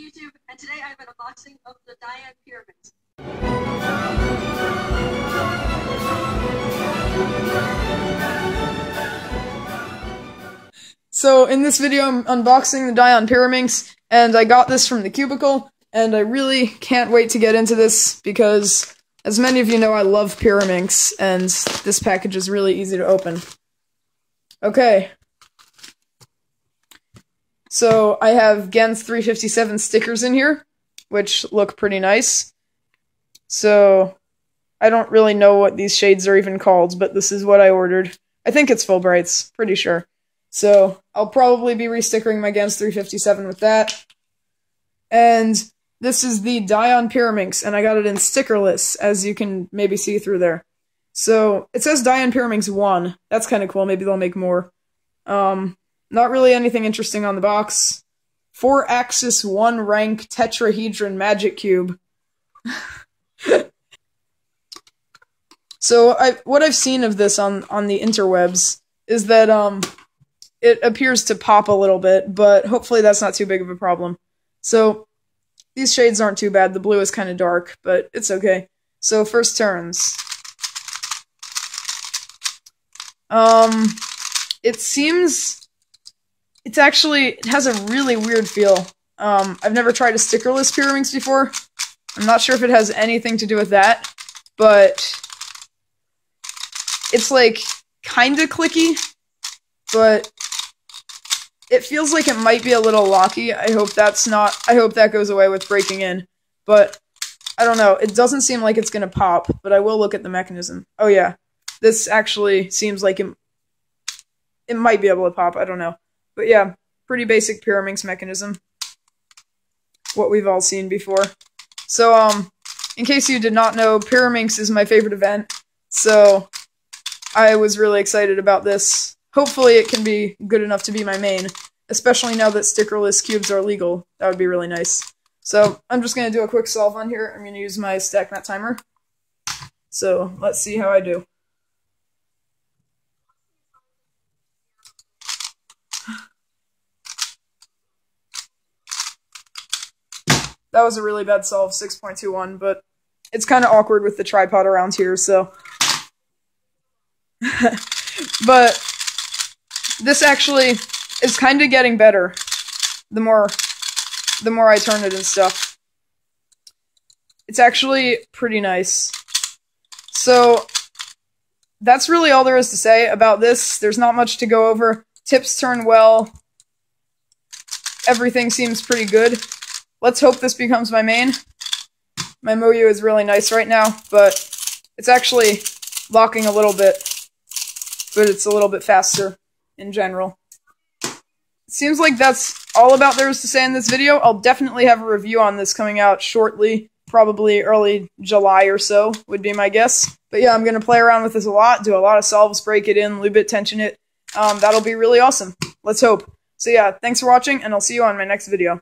YouTube, and today I have an unboxing of the DaYan Pyraminx. So in this video, I'm unboxing the DaYan Pyraminx, and I got this from the Cubicle, and I really can't wait to get into this because, as many of you know, I love Pyraminx, and this package is really easy to open. Okay. So I have Gans 357 stickers in here, which look pretty nice. So I don't really know what these shades are even called, but this is what I ordered. I think it's Fullbrights, pretty sure. So I'll probably be restickering my Gans 357 with that. And this is the DaYan Pyraminx, and I got it in stickerless, as you can maybe see through there. So it says DaYan Pyraminx 1. That's kind of cool. Maybe they'll make more. Um, not really anything interesting on the box. Four axis, one rank tetrahedron magic cube. so I what I've seen of this on on the interwebs is that um it appears to pop a little bit, but hopefully that's not too big of a problem. So these shades aren't too bad. The blue is kind of dark, but it's okay. So first turns. Um, it seems it's actually it has a really weird feel. Um, I've never tried a stickerless Pyraminx before. I'm not sure if it has anything to do with that, but it's like kind of clicky, but it feels like it might be a little locky. I hope that's not, I hope that goes away with breaking in. But, I don't know. It doesn't seem like it's going to pop, but I will look at the mechanism. Oh yeah, this actually seems like it, it might be able to pop. I don't know. But yeah, pretty basic Pyraminx mechanism. What we've all seen before. So, um, in case you did not know, Pyraminx is my favorite event. So, I was really excited about this hopefully it can be good enough to be my main, especially now that stickerless cubes are legal. That would be really nice. So I'm just going to do a quick solve on here. I'm going to use my stack mat timer. So let's see how I do. That was a really bad solve, 6.21, but it's kind of awkward with the tripod around here, so... but this actually is kind of getting better the more the more I turn it and stuff. It's actually pretty nice. So that's really all there is to say about this. There's not much to go over. Tips turn well. Everything seems pretty good. Let's hope this becomes my main. My Moyu is really nice right now, but it's actually locking a little bit, but it's a little bit faster in general. seems like that's all about there is to say in this video. I'll definitely have a review on this coming out shortly, probably early July or so would be my guess. But yeah, I'm going to play around with this a lot, do a lot of solves, break it in, lube it, tension it. Um, that'll be really awesome. Let's hope. So yeah, thanks for watching, and I'll see you on my next video.